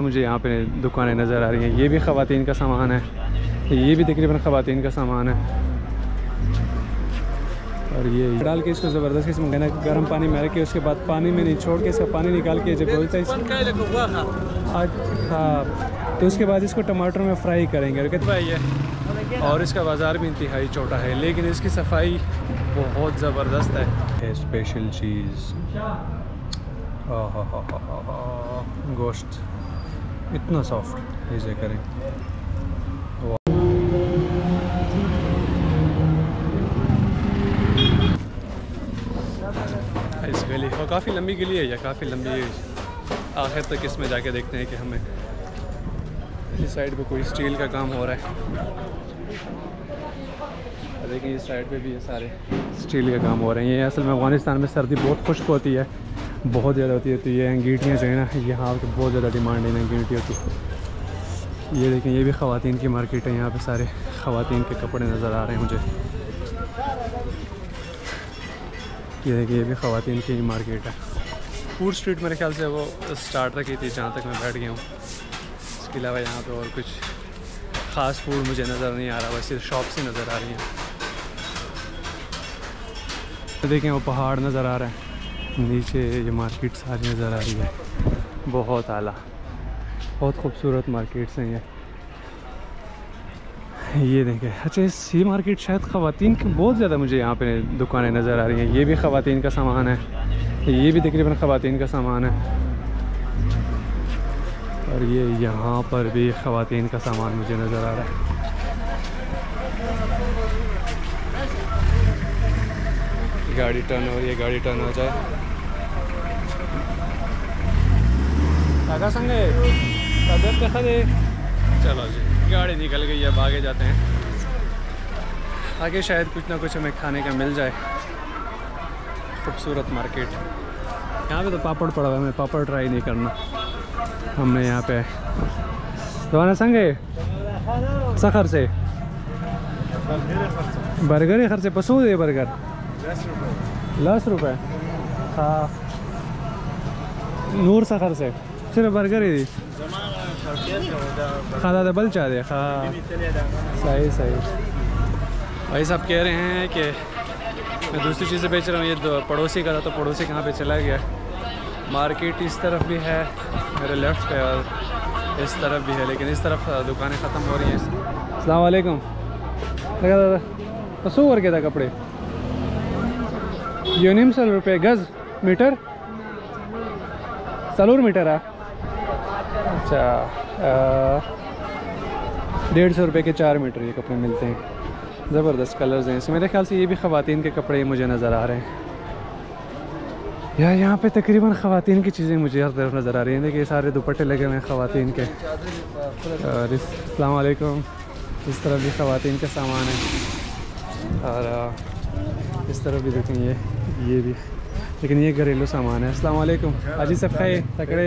मुझे यहाँ पे दुकानें नज़र आ रही हैं। ये भी ख़वातीन का सामान है। ये भी तकरीबन ख़वातीन का सामान है। और ये डाल के इसको ज़बरदस्त किस्म का गर्म पानी में के उसके बाद पानी में नहीं छोड़ के इसका पानी निकाल के जब बोलते हैं हाँ तो उसके बाद इसको टमाटर में फ्राई करेंगे। और भाई है और इसका बाज़ार भी इंतहाई छोटा है, लेकिन इसकी सफ़ाई बहुत ज़बरदस्त है। स्पेशल चीज़ गोश्त। इतना सॉफ्ट इसे करें। इस गली और काफ़ी लंबी गली है या काफ़ी लंबी आखिर तक इसमें जाके देखते हैं कि हमें इस साइड पे कोई स्टील का काम हो रहा है। देखिए इस साइड पे भी ये सारे स्टील का काम हो रहे हैं। ये असल में अफ़गानिस्तान में सर्दी बहुत खुश्क होती है। बहुत ज़्यादा होती है तो ये अंगीठियाँ जो है ना यहाँ पर बहुत ज़्यादा डिमांड है अंगीठियों की। ये देखें, ये भी ख़वातीन की मार्केट है, यहाँ पे सारे ख़वातीन के कपड़े नज़र आ रहे हैं मुझे। ये देखिए ये भी ख़वातीन की ही मार्केट है। फ़ूड स्ट्रीट मेरे ख्याल से वो स्टार्ट रखी थी, जहाँ तक मैं बैठ गया हूँ। इसके अलावा यहाँ पे और कुछ ख़ास फ़ूड मुझे नज़र नहीं आ रहा वैसे शॉप्स ही नज़र आ रही हैं। देखें, वो पहाड़ नज़र आ रहा है। नीचे ये मार्केट सारी नज़र आ रही है। बहुत आला। बहुत खूबसूरत मार्केट्स हैं ये। ये देखें। अच्छा इस ये मार्केट शायद ख़वातीन की बहुत ज़्यादा मुझे यहाँ पे दुकानें नज़र आ रही हैं। ये भी ख़वान का सामान है। ये भी तकरीबन ख़वान का सामान है। और ये यहाँ पर भी ख़वान का सामान मुझे नज़र आ रहा है। गाड़ी टर्न हो रही है, गाड़ी टर्न हो जाए। काका संगे? तबियत खदे चलो जी गाड़ी निकल गई अब आगे जाते हैं। आगे शायद कुछ ना कुछ हमें खाने का मिल जाए। खूबसूरत मार्केट। यहाँ पे तो पापड़ पड़ा हुआ है हमें पापड़ ट्राई नहीं करना। हमने यहाँ पे दोबारा संगे? सखर से। बर्गर ही खर्चे पसूद है बर्गर? दस रुपये हाँ। नूर सखर से। सिर्फ़ बर्गर ही खादा डबल चाह दे हाँ सही सही भाई साहब कह रहे हैं कि मैं दूसरी चीज़ें बेच रहा हूँ ये पड़ोसी का था तो पड़ोसी कहाँ पे चला गया मार्केट इस तरफ़ भी है मेरे लेफ़्ट पे और इस तरफ़ भी है लेकिन इस तरफ़ दुकानें ख़त्म हो रही हैं अलैक्म लगा दादा तो सौ था कपड़े यूनिम सौ रुपये गज़ मीटर सलूर मीटर है अच्छा डेढ़ सौ रुपये के चार मीटर ये कपड़े मिलते हैं। ज़बरदस्त कलर्स हैं। इसमें मेरे ख्याल से ये भी ख़वातीन के कपड़े मुझे नज़र आ रहे हैं। यार यहाँ पे तकरीबन ख़वातीन की चीज़ें मुझे हर तरफ़ नज़र आ रही हैं। देखिए सारे दुपट्टे लगे हुए हैं ख़वातीन के। और अलकुम इस तरफ़ भी ख़वातीन का सामान है। और इस तरफ़ भी देखें, ये ये भी। लेकिन ये घरेलू सामान है। असलम अजी सब खाए तकड़े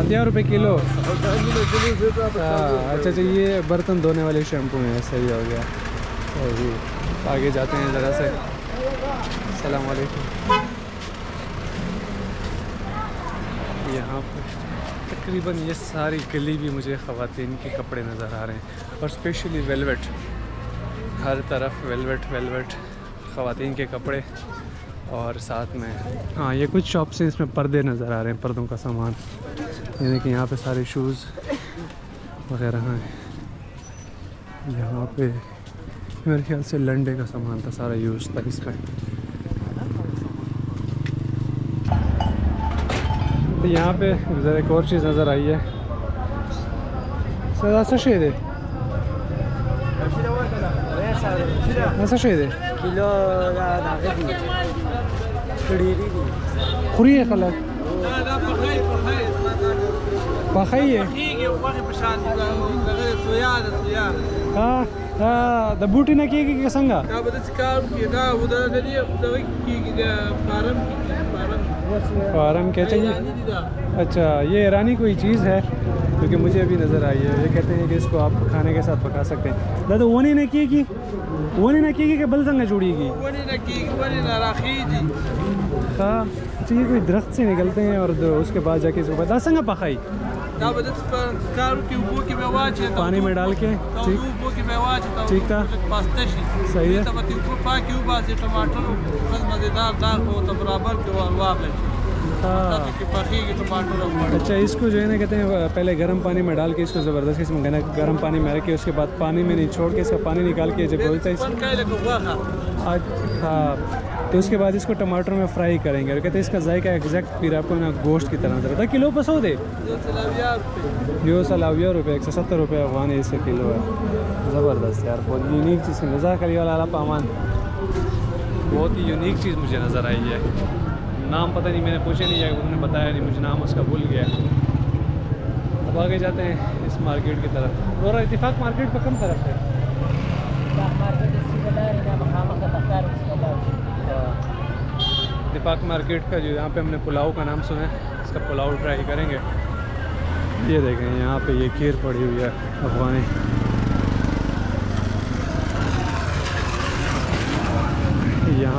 अतिया रुपये किलो अच्छा अच्छा ये बर्तन धोने वाले शैम्पू हैं सही हो गया अभी आगे जाते हैं ज़रा से अलकुम यहाँ पर तकरीबन ये सारी गली भी मुझे ख़वान के कपड़े नज़र आ रहे हैं और स्पेशली वेलवेट, हर तरफ़ वेलवेट वेलवेट ख़वातीन के कपड़े और साथ में हाँ ये कुछ शॉप से इसमें पर्दे नज़र आ रहे हैं, पर्दों का सामान। यानी कि यहाँ पे सारे शूज़ वगैरह हैं। यहाँ पे मेरे ख्याल से लंडे का सामान था, सारा यूज़ था इसमें। तो यहाँ पे ज़रा एक और चीज़ नज़र आई है। सर ऐसा शेद है। ऐसा शेद है। खुरी है कलर? पखाई है। हाँ हाँ। बूटी ना की संगा फार्म क्या चाहिए? अच्छा ये ईरानी कोई चीज़ है? क्योंकि मुझे अभी नज़र आई है। ये कहते हैं कि इसको आप खाने के साथ पका सकते हैं। दादा वो नहीं ना की की वो नहीं ना की कि? बल संग की हाँ अच्छा ये कोई दरख्त से निकलते हैं और उसके बाद जाके इसको बता संग पकाई? पानी में डाल के ठीक। ठीक था। सही है। हाँ। अच्छा इसको जो है ना कहते हैं पहले गर्म पानी में डाल के इसको ज़बरदस्त किस्म का गर्म पानी में रख उसके बाद पानी में नहीं छोड़ के इसका पानी निकाल के जब बोलते हैं हाँ तो उसके बाद इसको टमाटर में फ्राई करेंगे। और कहते हैं इसका जायका एग्जैक्ट फिर आपको ना गोश्त की तरह नज़र आता है किलो पर सौ दे यो सलाविया रुपये एक सौ सत्तर रुपये अफगान है इसका किलो है। ज़बरदस्त यार बहुत यूनिक चीज़ कली वाला पामान। बहुत ही यूनिक चीज़ मुझे नज़र आई है। नाम पता नहीं मैंने पूछा नहीं जाएगा उन्होंने बताया नहीं मुझे नाम उसका भूल गया। अब आगे जाते हैं इस मार्केट की तरफ़। और इतफाक मार्केट पर कम तरफ़ है। इतफाक मार्केट का जो यहाँ पे हमने पुलाव का नाम सुना है इसका पुलाव ट्राई करेंगे। ये देखें यहाँ पे ये खीर पड़ी हुई है अफगानी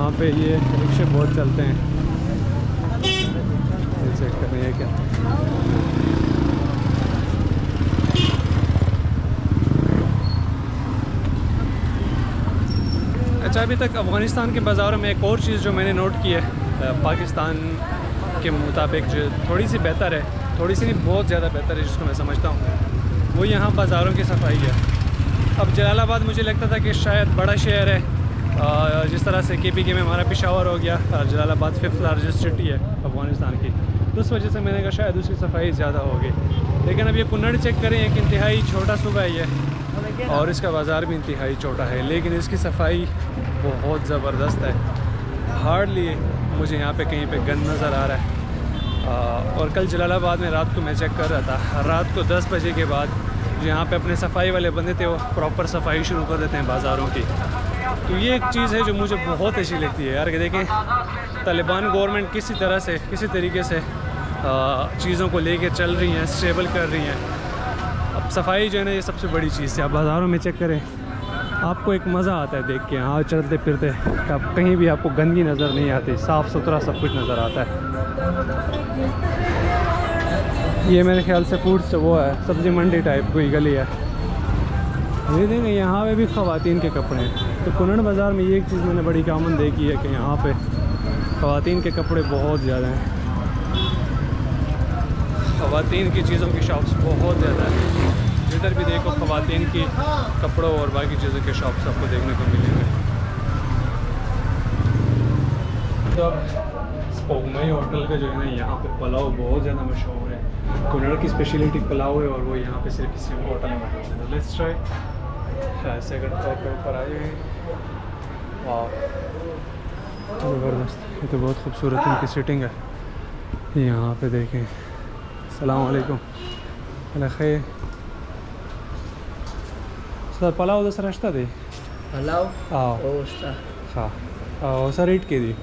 यहाँ पे ये रिक्शे बहुत चलते हैं। चेक कर क्या? अच्छा अभी तक अफ़गानिस्तान के बाज़ारों में एक और चीज़ जो मैंने नोट की है पाकिस्तान के मुताबिक जो थोड़ी सी बेहतर है, थोड़ी सी नहीं, बहुत ज़्यादा बेहतर है जिसको मैं समझता हूँ। वो यहाँ बाज़ारों की सफ़ाई है। अब जलालाबाद मुझे लगता था कि शायद बड़ा शहर है जिस तरह से के पी के में हमारा पिशावर हो गया जलालाबाद फिफ्थ लार्जेस्ट सिटी है अफ़गानिस्तान की। तो उस वजह से मैंने कहा शायद उसकी सफ़ाई ज़्यादा होगी। लेकिन अब ये कुन्नड़ चेक करें एक इंतहाई छोटा सूबा है और इसका बाज़ार भी इंतहाई छोटा है लेकिन इसकी सफ़ाई बहुत ज़बरदस्त है। हार्डली मुझे यहाँ पे कहीं पे गंद नज़र आ रहा है। आ, और कल जलालाबाद में रात को मैं चेक कर रहा था। रात को 10 बजे के बाद यहाँ पे अपने सफ़ाई वाले बंदे थे वो प्रॉपर सफ़ाई शुरू कर देते हैं बाज़ारों की। तो ये एक चीज़ है जो मुझे बहुत अच्छी लगती है यार, कि देखें तालिबान गवर्नमेंट किसी तरह से, किसी तरीके से चीज़ों को लेके चल रही हैं, स्टेबल कर रही हैं। अब सफ़ाई जो है ना, ये सबसे बड़ी चीज़ है। आप बाज़ारों में चेक करें, आपको एक मज़ा आता है देख के हाँ चलते फिरते आप कहीं भी आपको गंदगी नज़र नहीं आती साफ़ सुथरा सब कुछ नज़र आता है। ये मेरे ख्याल से फ़ूड से वो है, सब्ज़ी मंडी टाइप कोई गली है। ये देखें यहाँ पे भी ख़वातीन के कपड़े हैं। तो कुनड़ बाज़ार में ये एक चीज़ मैंने बड़ी कामन देखी है कि यहाँ पे ख़वातीन के कपड़े बहुत ज़्यादा हैं। ख़वातीन की चीज़ों की शॉप्स बहुत ज़्यादा हैं। जिधर भी देखो ख़वातीन की कपड़ों और बाकी चीज़ों के शॉप्स आपको देखने को मिलेंगे। तो स्पोगमई होटल का जो है ना, यहाँ पे पुलाव बहुत ज़्यादा मशहूर है। कुनड़ की स्पेशलिटी पुलाव है और वो यहाँ पे सिर्फ़ इसी होटल में मौजूद है। लेट्स ट्राई सेकंड फ्लोर पे ऊपर आए हुए हैं वाह ज़बरदस्त ये तो बहुत खूबसूरत इनकी सीटिंग है यहाँ पे देखें सलामकुम खैर सर पुलाव दस रश्ता दे Palau आओ o está? हाँ आओ सर रेट के दी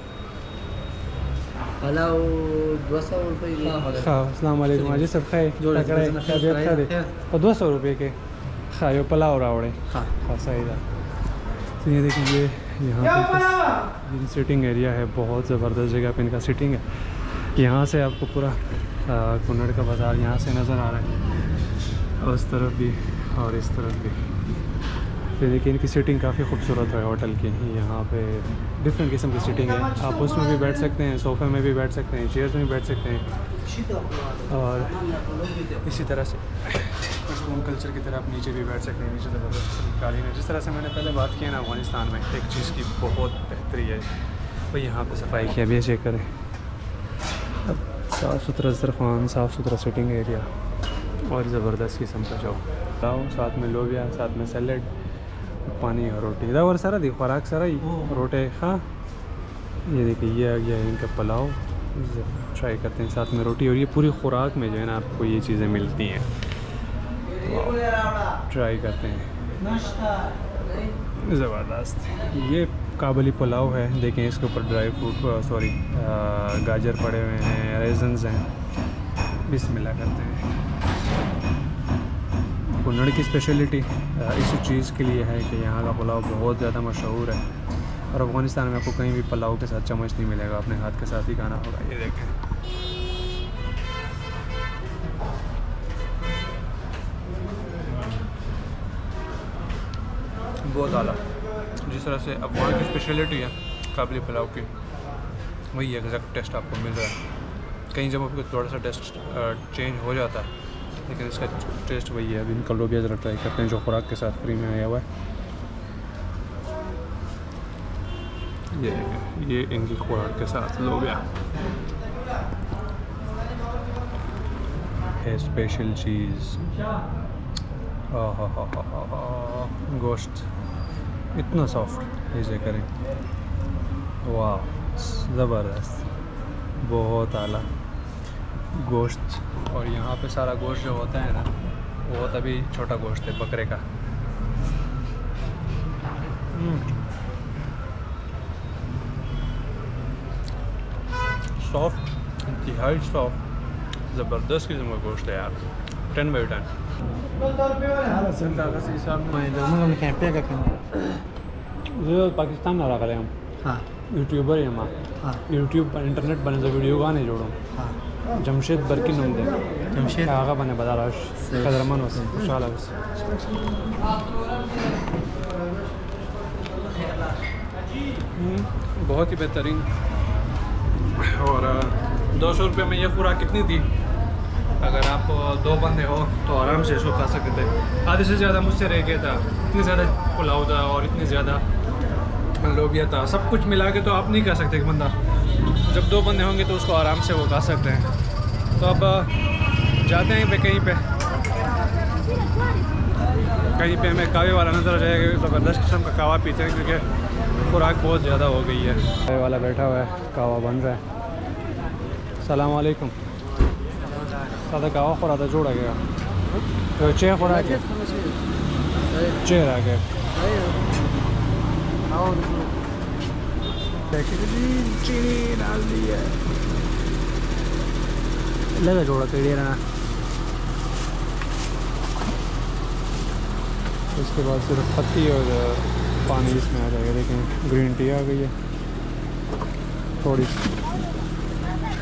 Palau dua सौ रुपये की हाँ अस्सलाम वालेकुम अजी सब खाए जोड़े तकड़े जोड़े जोड़े खाओ पुलाव रावड़े हाँ हाँ सही था। तो ये देखिए ये यहाँ पे ये सिटिंग एरिया है बहुत ज़बरदस्त जगह पे इनका सिटिंग है। यहाँ से आपको पूरा कुन्नड़ का बाज़ार यहाँ से नज़र आ रहा है। उस तरफ़ भी और इस तरफ़ भी। ये देखिए इनकी सीटिंग काफ़ी खूबसूरत है होटल की। यहाँ पे डिफरेंट किस्म की सीटिंग है। आप उसमें भी बैठ सकते हैं सोफ़े में भी बैठ सकते हैं चेयर्स में भी बैठ सकते हैं। और इसी तरह से। पश्तून कल्चर की तरह आप नीचे भी बैठ सकते हैं, नीचे ज़बरदस्त कालीन है। जिस तरह से मैंने पहले बात की है ना, अफ़गानिस्तान में, एक चीज़ की बहुत बेहतरी है। वो यहाँ पे सफ़ाई की, अभी चेक करें। अब साफ़ सुथरा दरखान साफ़ सुथरा सिटिंग एरिया और ज़बरदस्त किस्म का जो दाव साथ में लोबिया, साथ में सैलड पानी और रोटी। और सारा दी खुराक सारा ही। रोटे हाँ। ये देखिए, ये आ गया इनका पुलाव। ट्राई करते हैं साथ में रोटी। और ये पूरी खुराक में जो है ना, आपको ये चीज़ें मिलती हैं। ट्राई करते हैं। ज़बरदस्त। ये काबली पुलाव है। देखें, इसके ऊपर ड्राई फ्रूट सॉरी गाजर पड़े हुए हैं रेजन्स हैं। बिस्मिल्लाह करते हैं। कुन्नड़ की स्पेशलिटी इस चीज़ के लिए है कि यहाँ का पुलाव बहुत ज़्यादा मशहूर है। और अफ़गानिस्तान में आपको कहीं भी पुलाव के साथ चम्मच नहीं मिलेगा। अपने हाथ के साथ ही खाना होगा। ये देखें। बहुत आला। जिस तरह से अफगान की स्पेशलिटी है, काबली पुलाव की, वही एग्जैक्ट टेस्ट आपको मिल रहा है। कई जगहों पर थोड़ा सा टेस्ट चेंज हो जाता है, लेकिन इसका टेस्ट वही है। अभी इनका लोबिया ज़रा ट्राई करते हैं, जो खुराक के साथ फ्री में आया हुआ है। ये ये इनकी खुराक के साथ लोबिया है। स्पेशल चीज़ गोश्त इतना सॉफ्ट इसे करें। वाह, ज़बरदस्त। बहुत आला। गोश्त। और यहाँ पे सारा गोश्त जो होता है ना, वो होता भी छोटा गोश्त है, बकरे का। सॉफ्ट इंतहाई सॉफ्ट ज़बरदस्त किस्म का गोश्त है यार। टेन बाई टेन ये पाकिस्तान ना रखा हम। हाँ। यूट्यूबर है हम हाँ। यूट्यूब पर इंटरनेट बने तो वीडियो गाने जोड़ो? हाँ। जमशेद बरकी नम दे जमशेद? आगा बने बता कदरमन हो? खुशहाल है हम्म, बहुत ही बेहतरीन। और दो सौ रुपये में ये खुराक कितनी थी? अगर आप दो बंदे हो तो आराम से इसको खा सकते थे। आधे से ज़्यादा मुझसे रह गया था, इतनी ज़्यादा पुलाव था और इतनी ज़्यादा लोबिया था। सब कुछ मिला के तो आप नहीं खा सकते बंदा। जब दो बंदे होंगे तो उसको आराम से वो खा सकते हैं। तो अब जाते हैं पे कहीं पे। कहीं पे हमें कावे वाला नज़र आ जाएगा ज़बरदस्त किस्म का कावा पीते हैं, क्योंकि खुराक बहुत ज़्यादा हो गई है। कावे वाला बैठा हुआ है, कावा बन रहा है। सलाम खुरा था जोड़ा गया। तो चे खुरा के। चे रह गए चीनी डाल दी है लगा जोड़ा कड़ी रहना उसके बाद सिर्फ़ पत्ती और पानी इसमें आ जाएगा। देखें ग्रीन टी आ गई है। थोड़ी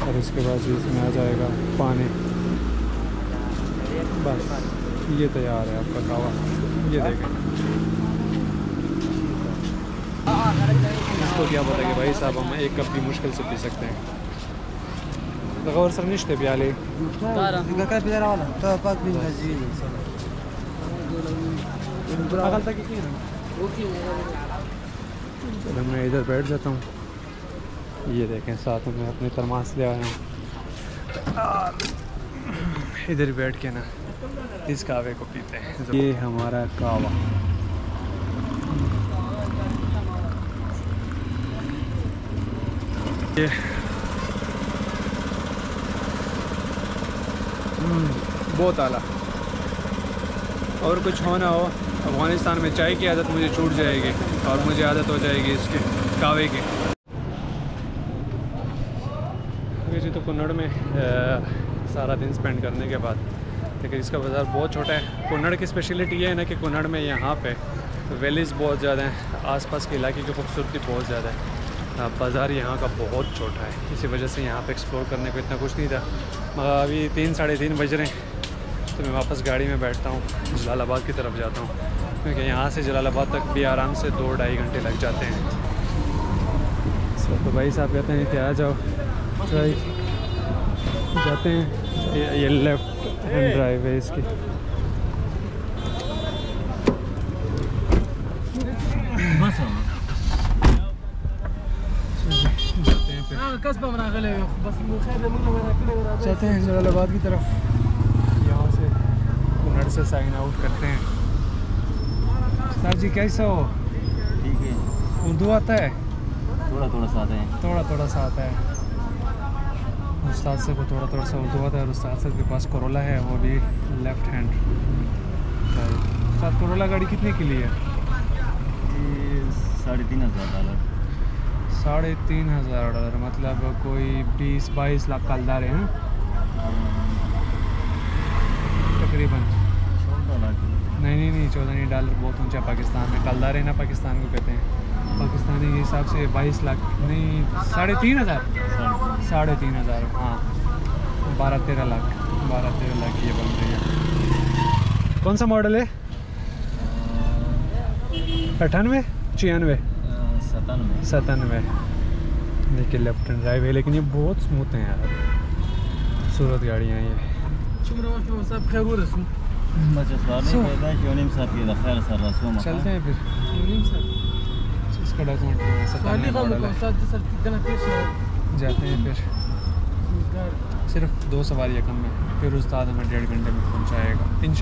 और इसके बाद इसमें आ जाएगा पानी। बस, ये तैयार है, आपका कावा। ये देखें। इसको क्या पता कि भाई साहब हम एक कप भी मुश्किल से पी सकते हैं। गौर सर निश्ते प्याले चलो मैं इधर बैठ जाता हूँ। ये देखें, साथ में अपने थरमास ले आया हूँ। इधर बैठ के ना। इस कावे को पीते हैं। ये हमारा कावा। ये। हम्म, बहुत आला। और कुछ हो ना हो अफ़गानिस्तान में चाय की आदत मुझे छूट जाएगी और मुझे आदत हो जाएगी इसके कावे की। जी तो कन्नड़ में सारा दिन स्पेंड करने के बाद। लेकिन इसका बाज़ार बहुत छोटा है। कुन्नड़ की स्पेशलिटी ये है ना कि कुन्नड़ में यहाँ पे वैलीज़ बहुत ज़्यादा हैं, आसपास के इलाके की खूबसूरती बहुत ज़्यादा है। बाज़ार यहाँ का बहुत छोटा है। इसी वजह से यहाँ पे एक्सप्लोर करने को इतना कुछ नहीं था। मगर अभी तीन, साढ़े तीन बज रहे हैं तो मैं वापस गाड़ी में बैठता हूँ, जलालाबाद की तरफ़ जाता हूँ। क्योंकि यहाँ से जलालाबाद तक भी आराम से दो, ढाई घंटे लग जाते हैं। सर तो भाई साहब कहते हैं कि आ जाओ। राइट जाते हैं। ये लेफ़्ट हैंड ड्राइव है इसकी जाते हैं हैं जलालाबाद की तरफ़। यहाँ से कुनड़ से साइन आउट करते हैं। सर जी कैसे हो? ठीक है उर्दू आता है? थोड़ा थोड़ा सा आता है। थोड़ा थोड़ा सा आता है। उस्ताद से को थोड़ा थोड़ा सा उर्दू आता है और उस्ताद से के पास करोला है वो भी लेफ़्ट हैंड उस्ताद करोला गाड़ी कितने की ली है? साढ़े तीन हज़ार डॉलर साढ़े तीन हज़ार डॉलर मतलब कोई बीस बाईस लाख कालदार हैं तकरीबन। चौदह लाख। चौदह नहीं डॉलर बहुत ऊँचा पाकिस्तान में। कलदार है ना पाकिस्तान को कहते हैं। पाकिस्तानी के हिसाब से बाईस लाख नहीं साढ़े तीन हज़ार। साढ़े तीन हज़ार हाँ। बारह तेरह लाख बारह तेरह लाख ये बन रही है। कौन सा मॉडल है? अठानवे? छियानवे? सतानवे सतानवे देखिए लेफ़्ट एंड ड्राइव है लेकिन ये बहुत स्मूथ हैं यार। खूबसूरत गाड़ियाँ ये। रसूम चलते हैं फिर। इसका डॉक्यूमेंट है जाते हैं फिर। सिर्फ़ दो सवारियाँ कम है फिर उस्ताद हमें डेढ़ घंटे में पहुँचाएगा इन